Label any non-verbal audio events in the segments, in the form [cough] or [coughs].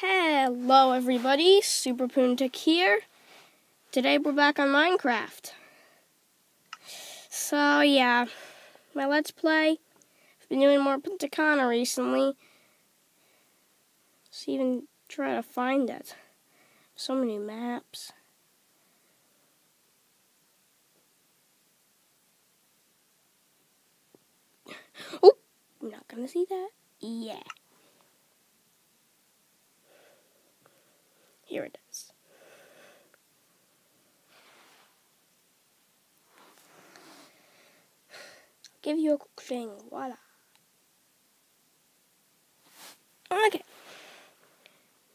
Hello everybody, Super Poontec here. Today we're back on Minecraft. So yeah, my Let's Play. I've been doing more Punta recently. Let's even try to find it. So many maps. Oh, I'm not gonna see that. Yeah. Here it is. I'll give you a quick thing. Voila. Okay.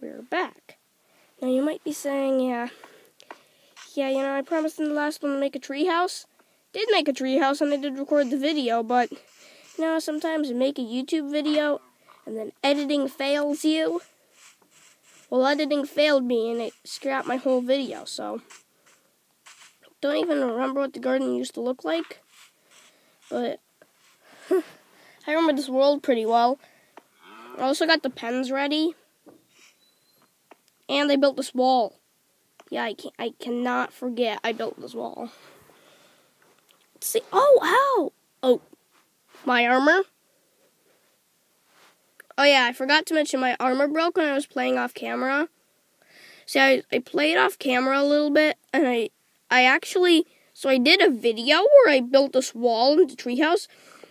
We're back. Now you might be saying, yeah, yeah, you know, I promised in the last one to make a treehouse. Did make a treehouse and I did record the video, but you know, sometimes you make a YouTube video and then editing fails you. Well, editing failed me and it scrapped my whole video, so. Don't even remember what the garden used to look like. But I remember this world pretty well. I also got the pens ready. And I built this wall. Yeah, I can I cannot forget I built this wall. Let's see. Oh, ow! Oh, my armor. Oh yeah, I forgot to mention my armor broke when I was playing off camera. See, I, I played off camera a little bit, and I I actually so I did a video where I built this wall in the treehouse,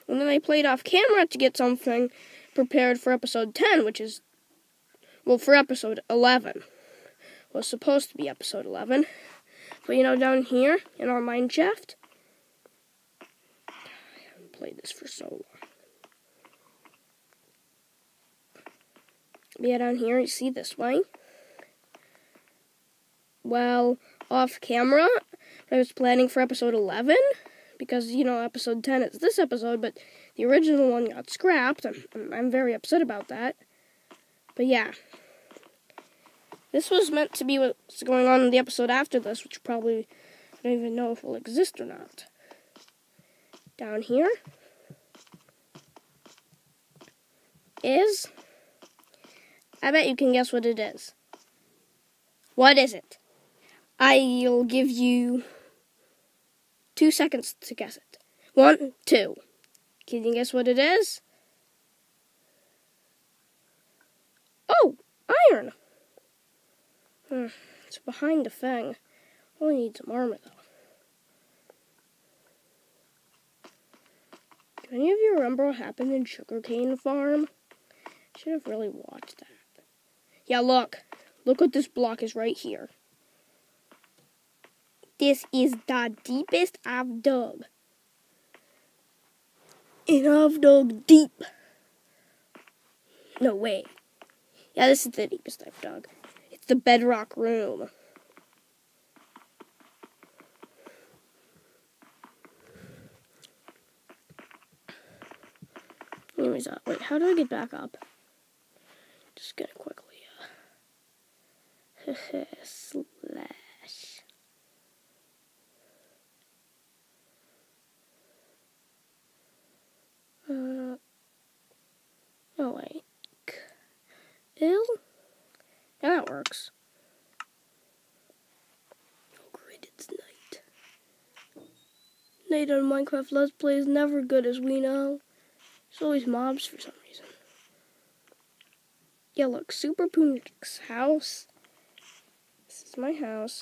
and then I played off camera to get something prepared for episode ten, which is well for episode eleven. Was supposed to be episode eleven, but you know down here in our mine shaft, I haven't played this for so long. yeah, down here, you see this way. Well, off camera, I was planning for episode 11, because, you know, episode 10 is this episode, but the original one got scrapped. I'm, I'm very upset about that. But yeah. This was meant to be what's going on in the episode after this, which probably I don't even know if will exist or not. Down here is I bet you can guess what it is. What is it? I'll give you two seconds to guess it. One, two. Can you guess what it is? Oh, iron. Hmm, it's behind the fang. Only need some armor though. Do any of you remember what happened in Sugarcane Farm? Should have really watched that. Yeah, look. Look what this block is right here. This is the deepest I've dug. And I've dug deep. No way. Yeah, this is the deepest I've dug. It's the bedrock room. Anyways, uh, wait, how do I get back up? Just gonna quickly. [laughs] slash. Uh, wait. Ill? Yeah, that works. Oh great, it's night. Night on Minecraft Let's Play is never good as we know. There's always mobs for some reason. Yeah, look, Super Poontec's house this is my house.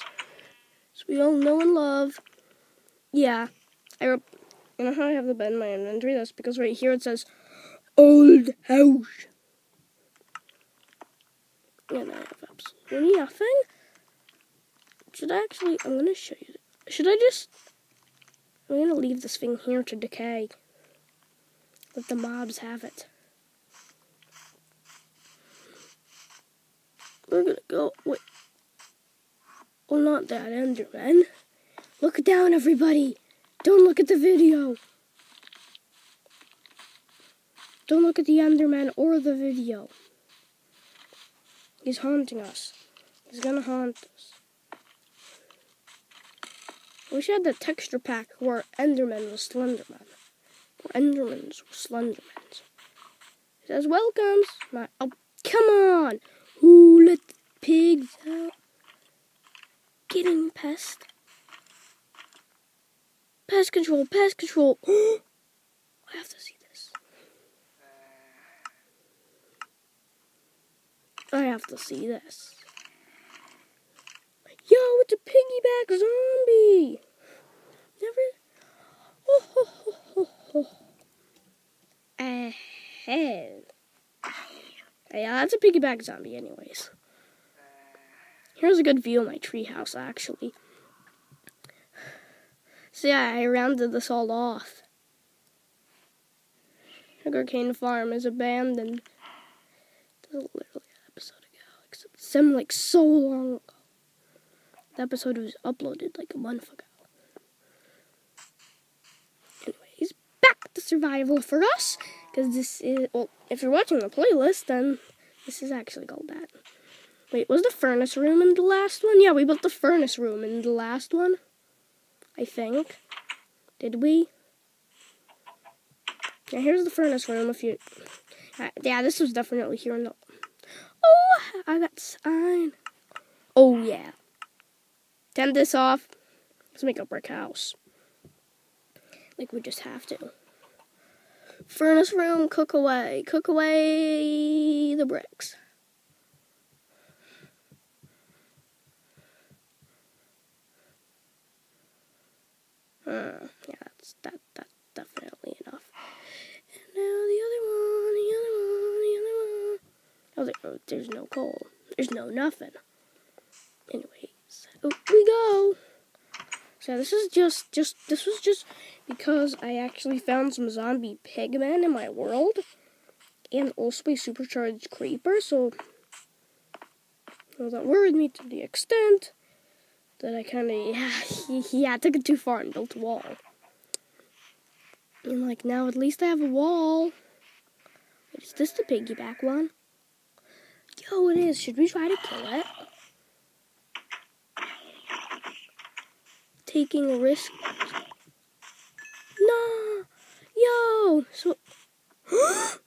So we all know and love. Yeah. I you know how I have the bed in my inventory? That's because right here it says old house. And I have absolutely nothing. Should I actually I'm gonna show you should I just I'm gonna leave this thing here to decay. Let the mobs have it. We're gonna go wait well, not that Enderman. Look down, everybody. Don't look at the video. Don't look at the Enderman or the video. He's haunting us. He's gonna haunt us. We should have the texture pack where Enderman was Slenderman. Where Endermans were Slendermans. It says, welcomes. My, oh, come on. Ooh, let the pigs out. Getting pest. Pest control, pest control. [gasps] I have to see this. I have to see this. Yo, it's a piggyback zombie. Never. Oh, ho, ho, ho, ho. Ahead. Yeah, that's a piggyback zombie, anyways. Here's a good view of my treehouse, actually. So yeah, I rounded this all off. Sugarcane Farm is abandoned is literally an episode seemed like so long ago. The episode was uploaded like a month ago. Anyways, back to survival for us, because this is well. If you're watching the playlist, then this is actually called that. Wait, was the furnace room in the last one? Yeah, we built the furnace room in the last one. I think. Did we? Yeah, here's the furnace room. If you, uh, yeah, this was definitely here in the. Oh, I got sign. Oh yeah. Turn this off. Let's make a brick house. Like we just have to. Furnace room, cook away, cook away the bricks. Uh, yeah, that's that that's definitely enough. And now the other one, Oh, there, oh there's no coal. There's no nothing. Anyways, oh, we go. So this is just just this was just because I actually found some zombie pigmen in my world, and also a supercharged creeper. So well, that worried me to the extent that I kind of [laughs] yeah, yeah, I took it too far and built a wall. And like now, at least I have a wall. Wait, is this the piggyback one? Yo, it is. Should we try to kill it? Taking a risk. No, yo. So [gasps]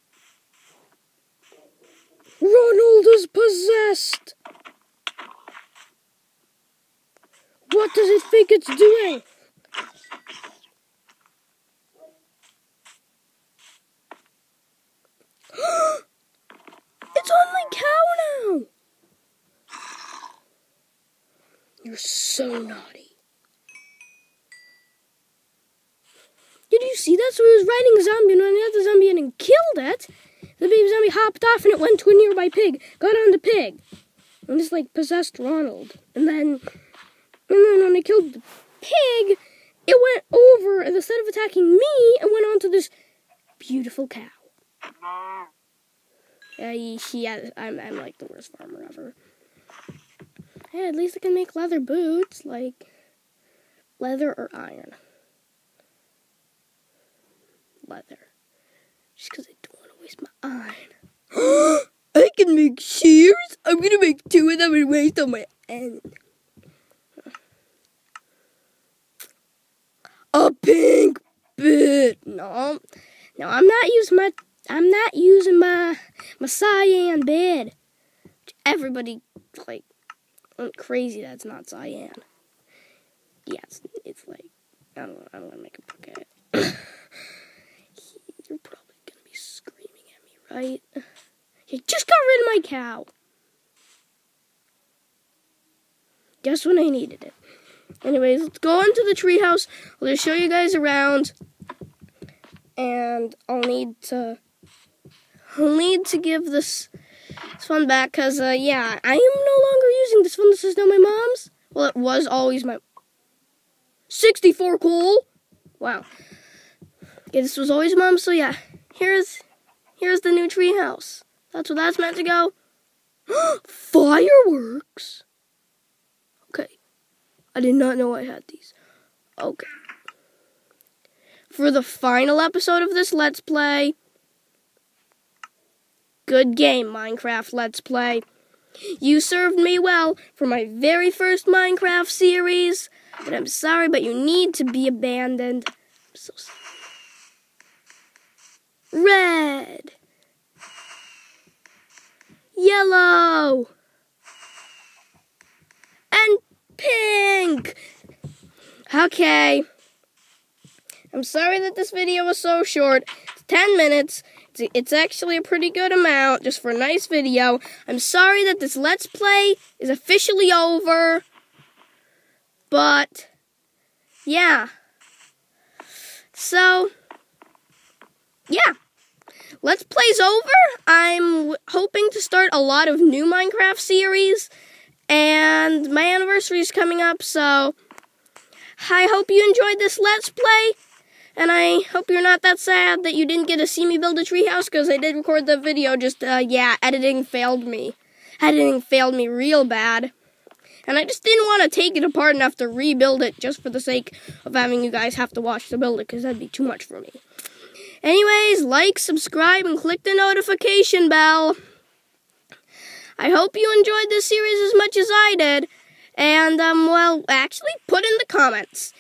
Ronald is possessed. What does it think it's doing? it's on my cow now! You're so naughty. Did you see it riding a zombie, and when the other zombie and killed it, the baby zombie hopped off and it went to a nearby pig, got on the pig, and just like possessed Ronald. And then and then when I killed the pig, it went over, and instead of attacking me, it went onto this beautiful cow. Yeah, yeah, I'm, I'm like the worst farmer ever. Hey, at least I can make leather boots, like leather or iron. Leather. Just because I don't want to waste my iron. [gasps] I can make shears? I'm gonna make two of them and waste on my end. a pink bit. No, no, I'm not using my. I'm not using my my cyan bed. Everybody like went crazy. That's not cyan. Yeah, it's, it's like I don't. I don't want to make a bucket. [coughs] You're probably gonna be right? You just got rid of my cow. Just when I needed it. Anyways, let's go into the treehouse. I'll just show you guys around. And I'll need to I'll need to give this, this phone back because, uh, yeah, I am no longer using this phone. This is now my mom's. Well, it was always my 64 cool. Wow. Okay, this was always mom's. So yeah, here's here's the new treehouse. That's where that's meant to go. [gasps] Fireworks. Okay. I did not know I had these. Okay. For the final episode of this Let's Play, good game, Minecraft Let's Play. You served me well for my very first Minecraft series, but I'm sorry, but you need to be abandoned. I'm so sorry red, yellow, and pink. Okay. I'm sorry that this video was so short. It's 10 minutes. It's, it's actually a pretty good amount just for a nice video. I'm sorry that this Let's Play is officially over. But, yeah. So, yeah. Let's Play's over. I'm hoping to start a lot of new Minecraft series. And my anniversary is coming up, so I hope you enjoyed this Let's Play. And I hope you're not that sad that you didn't get to see me build a treehouse, because I did record the video, just, uh, yeah, editing failed me. Editing failed me real bad. And I just didn't want to take it apart enough to rebuild it just for the sake of having you guys have to watch the build it, because that'd be too much for me. Anyways, like, subscribe, and click the notification bell. I hope you enjoyed this series as much as I did. And, um, well, actually, put in the comments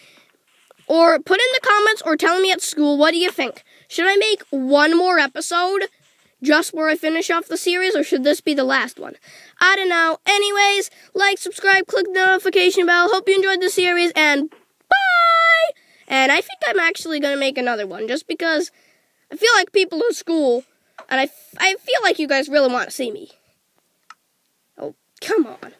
or put in the comments or tell me at school what do you think? Should I make one more episode just where I finish off the series or should this be the last one? I don't know. Anyways, like, subscribe, click the notification bell. Hope you enjoyed the series and bye! And I think I'm actually going to make another one just because I feel like people in school and I, I feel like you guys really want to see me. Oh, come on.